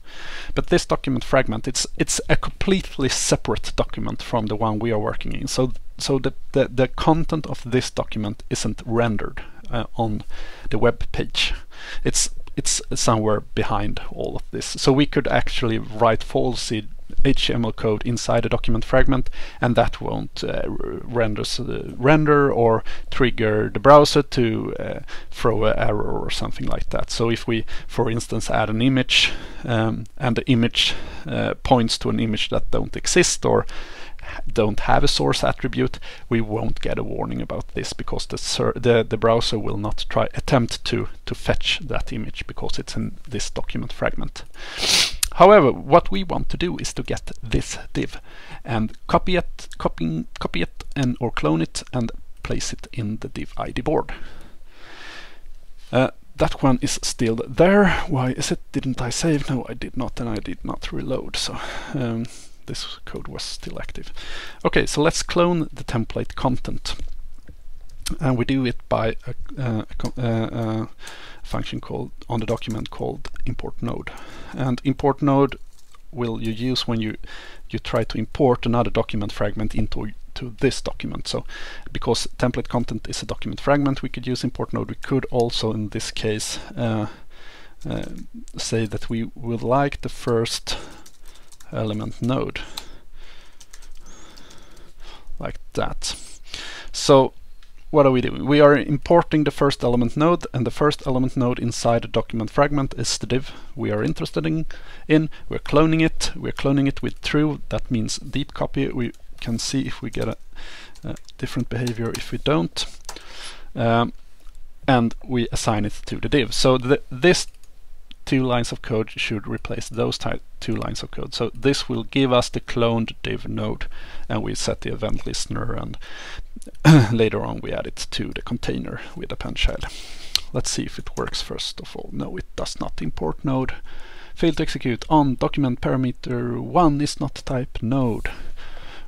But this document fragment, it's it's a completely separate document from the one we are working in. So so the, the, the content of this document isn't rendered uh, on the web page. It's it's somewhere behind all of this. So we could actually write falsy HTML code inside a document fragment and that won't uh, render, uh, render or trigger the browser to uh, throw an error or something like that. So if we, for instance, add an image um, and the image uh, points to an image that don't exist or don't have a source attribute, we won't get a warning about this because the, the, the browser will not try attempt to, to fetch that image because it's in this document fragment. However, what we want to do is to get this div and copy it, copy, copy it and or clone it and place it in the div ID board. Uh, that one is still there. Why is it? Didn't I save? No, I did not, and I did not reload. So um, this code was still active. Okay, so let's clone the template content. And we do it by a, a, a function called on the document called import node. And import node will you use when you you try to import another document fragment into to this document. So because template content is a document fragment, we could use import node. We could also, in this case, uh, uh, say that we would like the first element node like that. So what are we doing? We are importing the first element node and the first element node inside the document fragment is the div we are interested in. in. We're cloning it. We're cloning it with true. That means deep copy. We can see if we get a, a different behavior if we don't. Um, and we assign it to the div. So the, this two lines of code should replace those two lines of code. So this will give us the cloned div node and we set the event listener and later on we add it to the container with append child. Let's see if it works first of all. No, it does not import node. Failed to execute on document parameter 1 is not type node.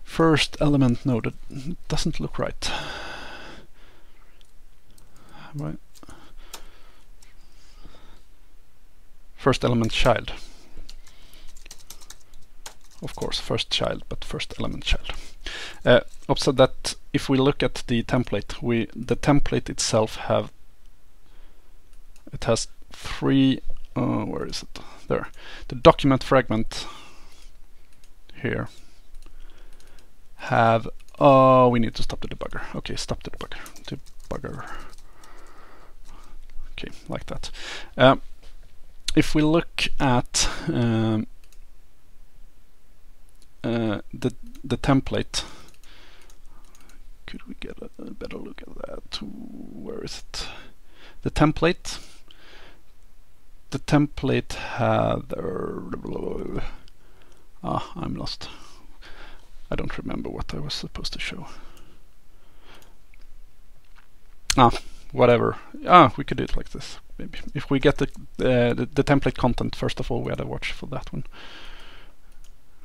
First element node, doesn't look right. Right. first element child. Of course, first child, but first element child. Uh, also that if we look at the template, we the template itself have it has three. Uh, where is it? There. The document fragment here have. Oh, we need to stop the debugger. Okay, stop the debugger. Debugger. Okay, like that. Um, if we look at um, uh, the the template, could we get a, a, better look at that? Where is it? The template. The template had. Ah, I'm lost. I don't remember what I was supposed to show. Ah, whatever. Ah, we could do it like this maybe if we get the, uh, the, the template content first of all we had to watch for that one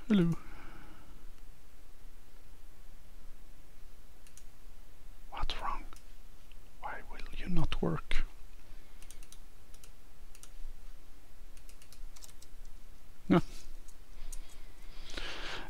hello what's wrong why will you not work no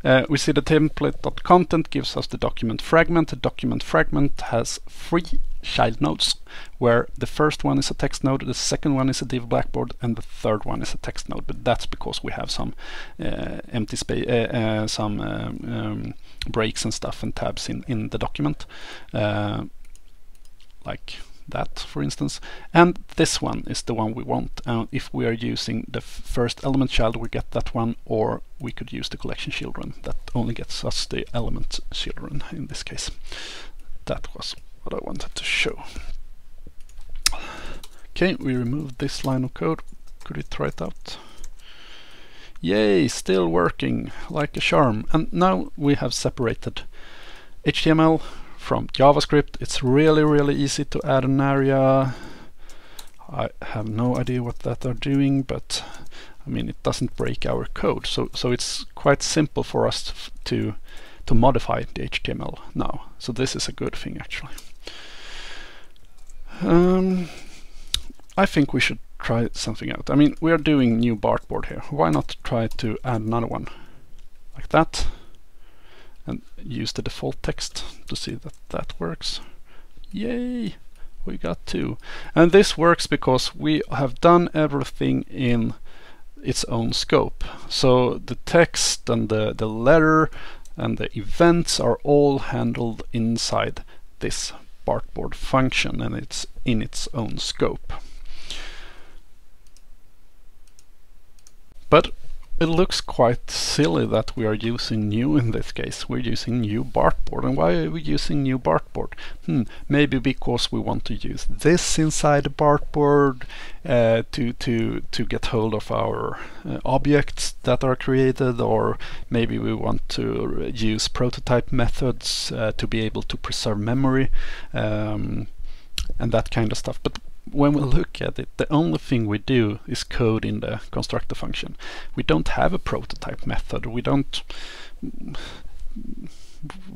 uh, we see the template.content gives us the document fragment. The document fragment has three child nodes, where the first one is a text node, the second one is a div blackboard, and the third one is a text node. But that's because we have some uh, empty space, uh, uh, some um, um, breaks and stuff and tabs in in the document, uh, like that for instance. And this one is the one we want. And if we are using the first element child we get that one or we could use the collection children that only gets us the element children in this case. That was what I wanted to show. Okay we removed this line of code. Could we try it out? Yay still working like a charm. And now we have separated HTML from JavaScript. It's really, really easy to add an aria. I have no idea what that are doing, but I mean, it doesn't break our code. So, so it's quite simple for us to, to modify the HTML now. So this is a good thing, actually. Um, I think we should try something out. I mean, we are doing new bartboard here. Why not try to add another one like that? And use the default text to see that that works. Yay! We got two. And this works because we have done everything in its own scope. So the text and the, the letter and the events are all handled inside this bartboard function and it's in its own scope. But it looks quite silly that we are using new in this case. We're using new bartboard. And why are we using new bartboard? Hmm, maybe because we want to use this inside the bartboard uh, to, to, to get hold of our uh, objects that are created or maybe we want to use prototype methods uh, to be able to preserve memory um, and that kind of stuff. But when we look at it, the only thing we do is code in the constructor function. We don't have a prototype method. We don't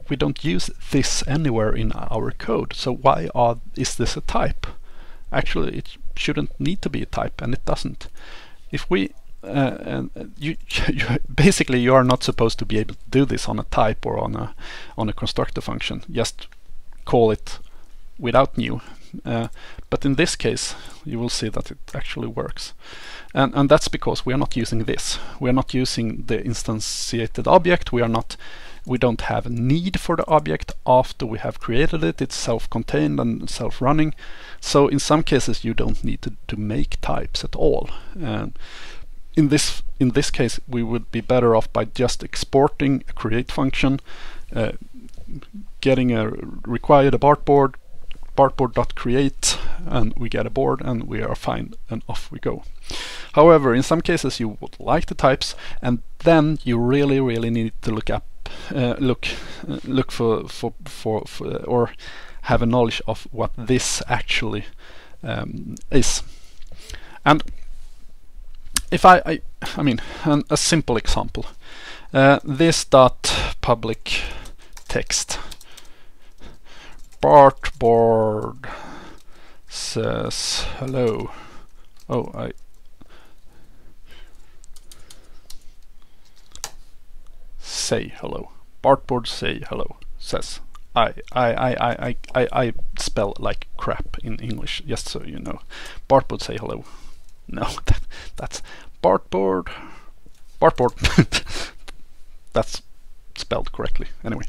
we don't use this anywhere in our code. So why are, is this a type? Actually, it shouldn't need to be a type, and it doesn't. If we uh, you, you, basically you are not supposed to be able to do this on a type or on a on a constructor function. Just call it without new uh, but in this case, you will see that it actually works. And, and that's because we are not using this. We are not using the instantiated object. We are not we don't have a need for the object after we have created it. It's self-contained and self-running. So in some cases you don't need to, to make types at all. In this in this case we would be better off by just exporting a create function, uh, getting a required bartboard, bartboard.create and we get a board and we are fine and off we go. However, in some cases you would like the types and then you really really need to look up uh, look uh, look for, for, for, for or have a knowledge of what this actually um, is. And if I, I, I mean, an, a simple example, uh, this dot public text Bartboard says hello. Oh, I say hello. Bartboard say hello says I I I I I I spell like crap in English just so you know. Bartboard say hello. No, that, that's Bartboard. Bartboard. that's spelled correctly. Anyway.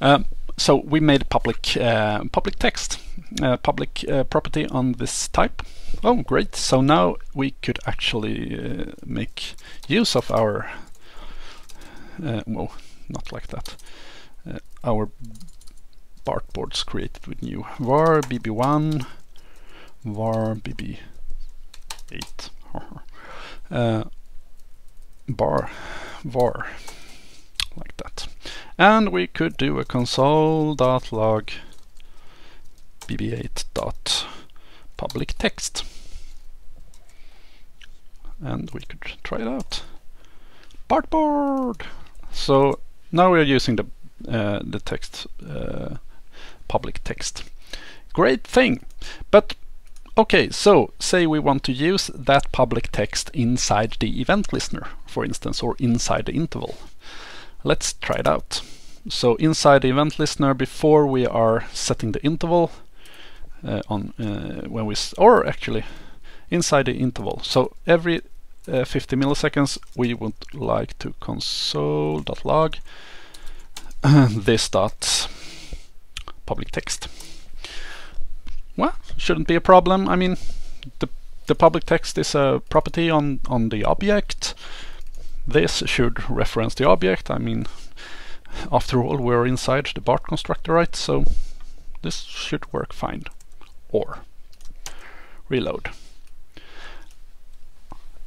Um, so we made public uh, public text, uh, public uh, property on this type. Oh, great! So now we could actually uh, make use of our uh, well, not like that. Uh, our bartboards created with new var bb1, var bb8, bar var like that. And we could do a console.log bb8.public text. And we could try it out. Bartboard! So now we are using the uh, the text uh, public text. Great thing! But okay, so say we want to use that public text inside the event listener, for instance, or inside the interval. Let's try it out. So inside the event listener, before we are setting the interval, uh, on uh, when we or actually inside the interval. So every uh, 50 milliseconds we would like to console.log this dot public text. Well, shouldn't be a problem. I mean, the the public text is a property on on the object. This should reference the object. I mean, after all, we're inside the BART constructor, right? So this should work fine. Or reload.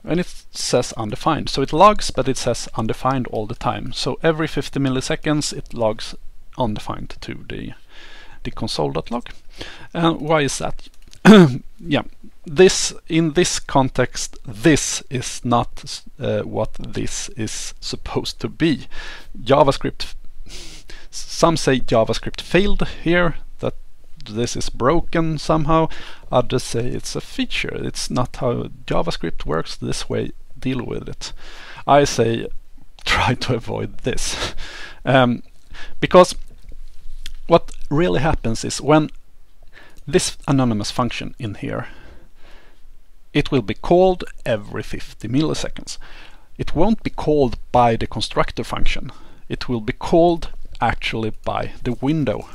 And it says undefined. So it logs, but it says undefined all the time. So every 50 milliseconds it logs undefined to the the console.log. And why is that? yeah, this in this context, this is not uh, what this is supposed to be. JavaScript. Some say JavaScript failed here. That this is broken somehow. Others say it's a feature. It's not how JavaScript works this way. Deal with it. I say try to avoid this um, because what really happens is when this anonymous function in here it will be called every 50 milliseconds. It won't be called by the constructor function. It will be called actually by the window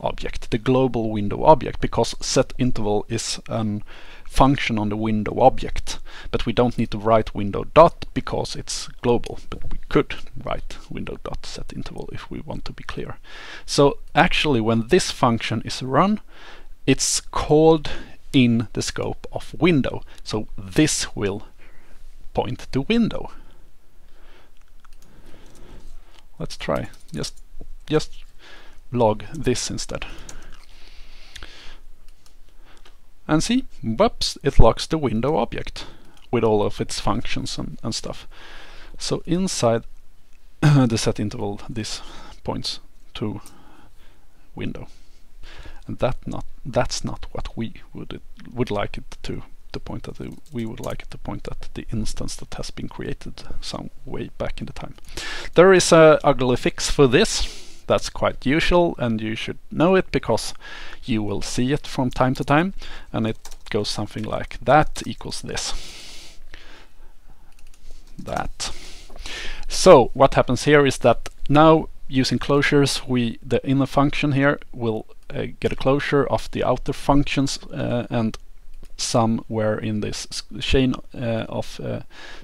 object, the global window object, because set interval is a function on the window object. But we don't need to write window dot because it's global, but we could write window dot set interval if we want to be clear. So actually when this function is run, it's called in the scope of window. So this will point to window. Let's try. Just just log this instead. And see, whoops, it logs the window object with all of its functions and, and stuff. So inside the set interval, this points to window and that not that's not what we would would like it to to point at. We would like it to point at the instance that has been created some way back in the time. There is a ugly fix for this. That's quite usual, and you should know it because you will see it from time to time, and it goes something like that equals this. That. So what happens here is that now using closures, we the inner function here will get a closure of the outer functions uh, and somewhere in this chain uh, of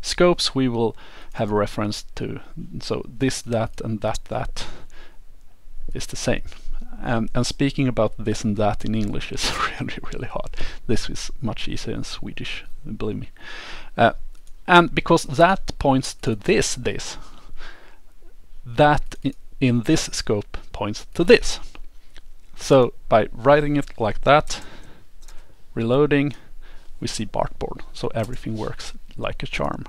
scopes we will have a reference to so this that and that that is the same. And, and speaking about this and that in English is really really hard. This is much easier in Swedish believe me. Uh, and because that points to this this that in this scope points to this so by writing it like that, reloading, we see Bartboard. So everything works like a charm.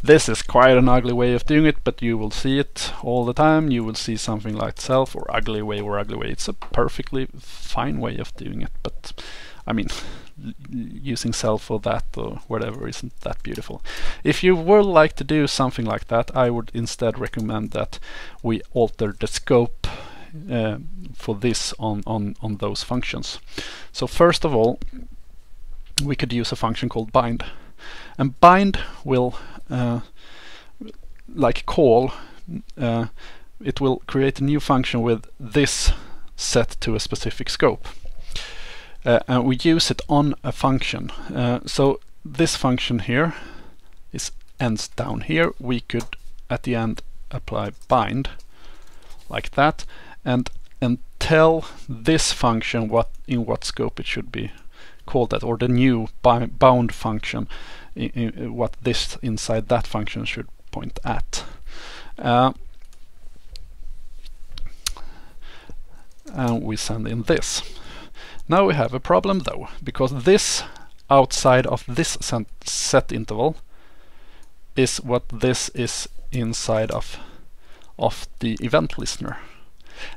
This is quite an ugly way of doing it, but you will see it all the time. You will see something like self or ugly way or ugly way. It's a perfectly fine way of doing it, but I mean, using self or that or whatever isn't that beautiful. If you would like to do something like that, I would instead recommend that we alter the scope uh, for this on, on, on those functions. So first of all, we could use a function called bind. And bind will, uh, like call, uh, it will create a new function with this set to a specific scope. Uh, and we use it on a function. Uh, so this function here is ends down here. We could at the end apply bind like that and and tell this function what in what scope it should be called that or the new bound function in, in what this inside that function should point at. Uh, and we send in this. Now we have a problem though because this outside of this set interval is what this is inside of of the event listener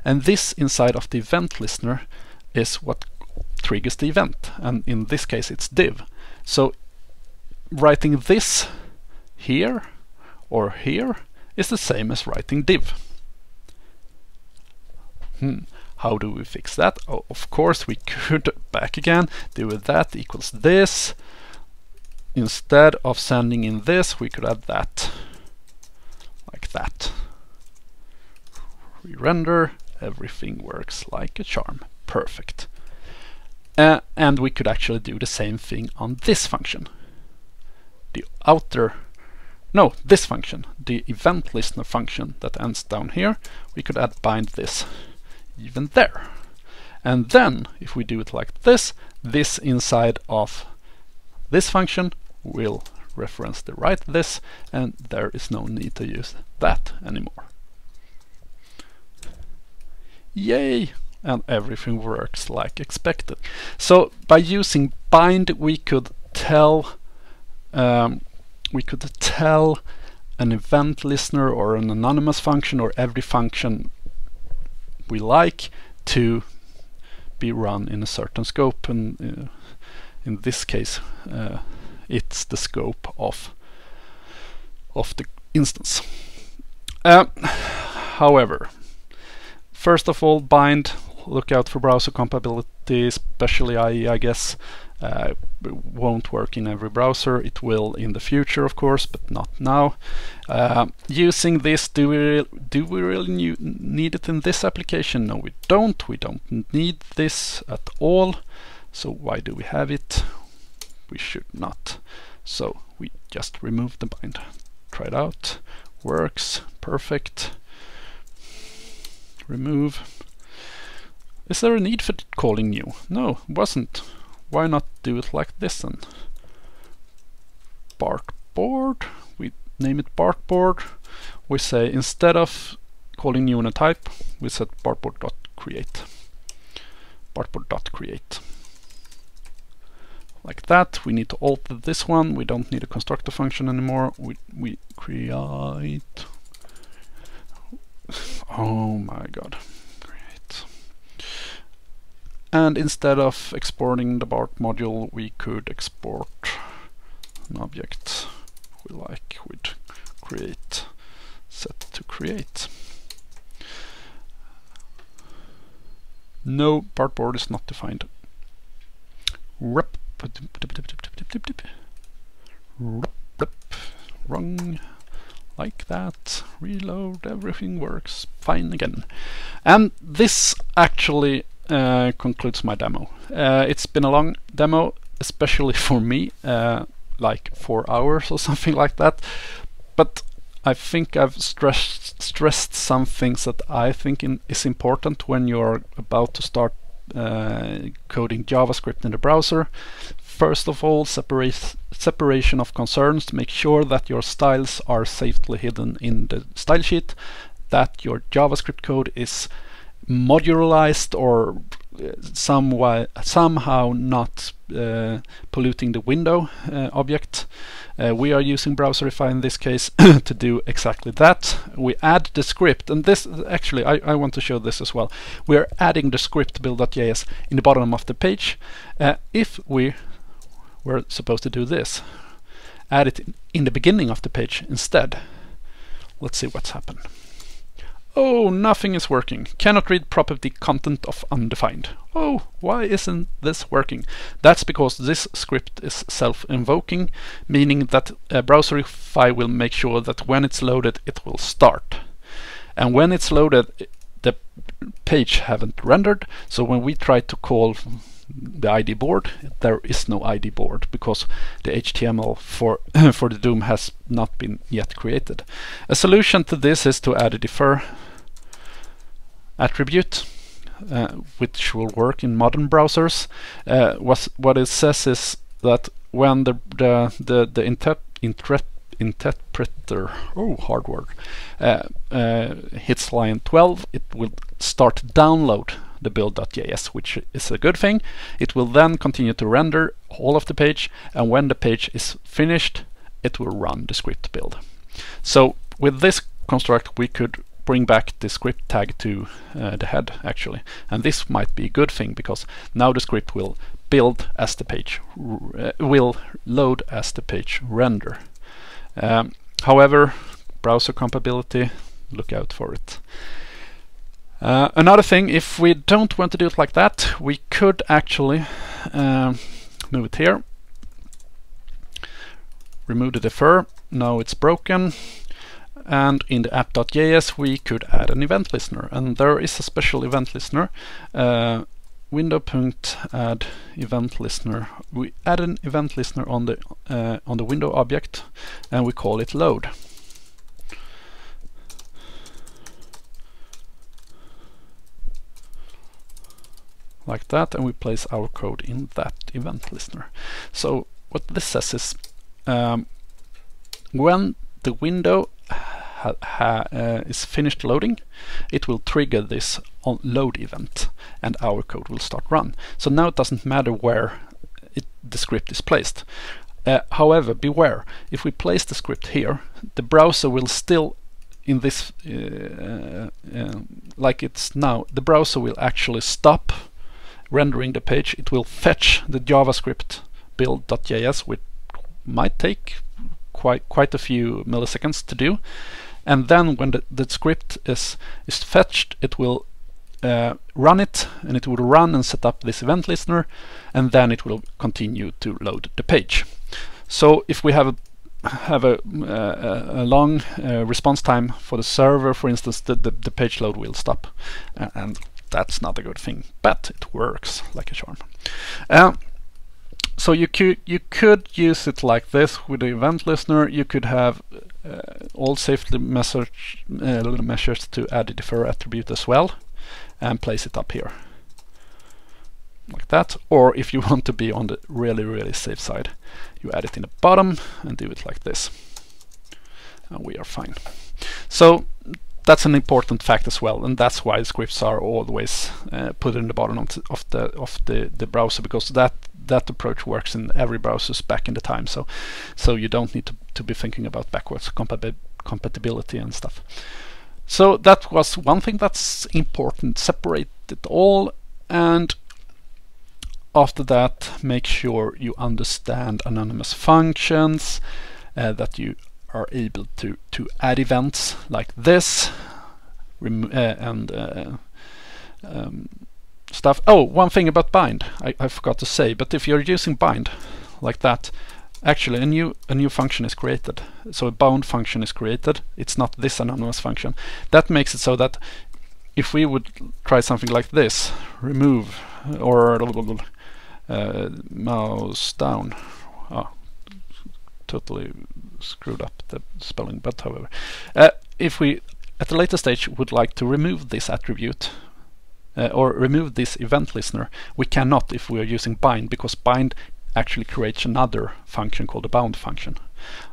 and this inside of the event listener is what triggers the event. And in this case, it's div. So writing this here or here is the same as writing div. Hmm. How do we fix that? Oh, of course, we could back again, do that equals this. Instead of sending in this, we could add that, like that. Re-render, everything works like a charm. Perfect. Uh, and we could actually do the same thing on this function. The outer, no, this function, the event listener function that ends down here, we could add bind this even there. And then, if we do it like this, this inside of this function will reference the write this, and there is no need to use that anymore. Yay! and everything works like expected. So by using bind we could tell um, we could tell an event listener or an anonymous function or every function we like to be run in a certain scope and uh, in this case uh, it's the scope of of the instance. Uh, however, first of all bind look out for browser compatibility, especially IE, I guess. Uh, won't work in every browser. It will in the future, of course, but not now. Uh, using this, do we do we really need it in this application? No, we don't. We don't need this at all. So why do we have it? We should not. So we just remove the bind. Try it out. Works. Perfect. Remove. Is there a need for calling new? No, wasn't. Why not do it like this then? Bartboard. We name it Bartboard. We say instead of calling new in a type, we set bartboard.create. Bartboard.create. Like that. We need to alter this one. We don't need a constructor function anymore. We we create. Oh my god. Great. and instead of exporting the BART module we could export an object we like with create set to create. No board is not defined. Wrong like that reload everything works fine again and this actually uh, concludes my demo. Uh, it's been a long demo, especially for me, uh, like four hours or something like that. But I think I've stressed stressed some things that I think in, is important when you're about to start uh, coding JavaScript in the browser. First of all, separate, separation of concerns make sure that your styles are safely hidden in the style sheet, that your JavaScript code is modularized or uh, somehow not uh, polluting the window uh, object. Uh, we are using Browserify in this case to do exactly that. We add the script, and this actually I, I want to show this as well. We are adding the script build.js in the bottom of the page. Uh, if we were supposed to do this, add it in the beginning of the page instead. Let's see what's happened. Oh, nothing is working. Cannot read property content of undefined. Oh, why isn't this working? That's because this script is self-invoking, meaning that a Browserify will make sure that when it's loaded, it will start. And when it's loaded, the page haven't rendered, so when we try to call the ID board, there is no ID board because the HTML for for the DOM has not been yet created. A solution to this is to add a defer attribute uh, which will work in modern browsers. Uh, what it says is that when the the the, the inter interpreter oh hard word uh, uh, hits line 12 it will start download the build.js which is a good thing it will then continue to render all of the page and when the page is finished it will run the script build so with this construct we could bring back the script tag to uh, the head actually. And this might be a good thing because now the script will build as the page uh, will load as the page render. Um, however, browser compatibility, look out for it. Uh, another thing, if we don't want to do it like that, we could actually um, move it here, remove the defer, now it's broken, and in the app.js we could add an event listener, and there is a special event listener, uh, window.add event listener. We add an event listener on the uh, on the window object, and we call it load. Like that and we place our code in that event listener. So what this says is um, when the window uh, is finished loading, it will trigger this load event and our code will start run. So now it doesn't matter where it, the script is placed. Uh, however, beware, if we place the script here, the browser will still in this, uh, uh, like it's now, the browser will actually stop rendering the page, it will fetch the JavaScript build.js, which might take quite quite a few milliseconds to do. And then when the, the script is is fetched, it will uh, run it, and it will run and set up this event listener, and then it will continue to load the page. So if we have a have a, uh, a long uh, response time for the server, for instance, the, the, the page load will stop, and that's not a good thing, but it works like a charm. Uh, so you could you could use it like this with the event listener. You could have uh, all safety message, uh, measures to add the defer attribute as well, and place it up here like that. Or if you want to be on the really really safe side, you add it in the bottom and do it like this, and we are fine. So that's an important fact as well, and that's why scripts are always uh, put in the bottom of the of the, of the, the browser because that that approach works in every browsers back in the time. So so you don't need to, to be thinking about backwards compatibility and stuff. So that was one thing that's important. Separate it all and after that make sure you understand anonymous functions, uh, that you are able to, to add events like this uh, and uh, um, stuff. Oh, one thing about bind I, I forgot to say, but if you're using bind like that, actually a new a new function is created. So a bound function is created. It's not this anonymous function. That makes it so that if we would try something like this, remove or uh, mouse down. Oh, totally screwed up the spelling, but however. Uh, if we at a later stage would like to remove this attribute uh, or remove this event listener, we cannot if we are using bind because bind actually creates another function called a bound function.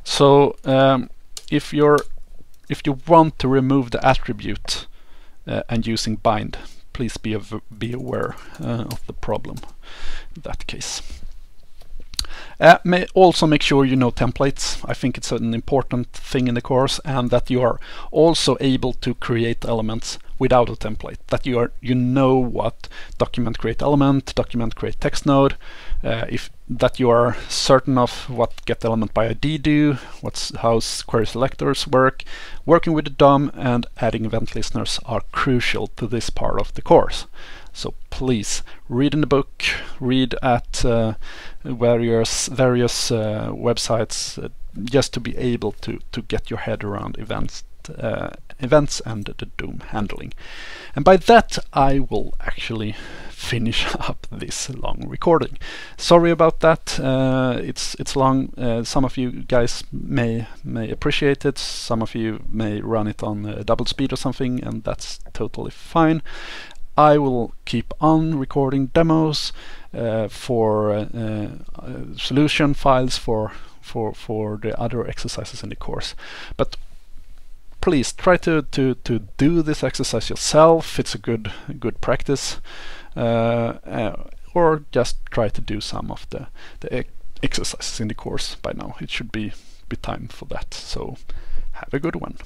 So um, if you're if you want to remove the attribute uh, and using bind, please be be aware uh, of the problem in that case. Uh, may also make sure you know templates. I think it's an important thing in the course and that you are also able to create elements without a template. That you are you know what document create element, document create text node, uh, if that you are certain of what get element by ID do, what's how query selectors work, working with the DOM and adding event listeners are crucial to this part of the course. So please read in the book, read at uh, various various uh, websites uh, just to be able to to get your head around events uh, events and the DOM handling. And by that I will actually finish up this long recording. Sorry about that. Uh, it's it's long. Uh, some of you guys may may appreciate it. Some of you may run it on double speed or something, and that's totally fine. I will keep on recording demos uh, for uh, uh, solution files for for for the other exercises in the course. But please try to to to do this exercise yourself. It's a good good practice, uh, or just try to do some of the the exercises in the course by now. It should be be time for that. So have a good one.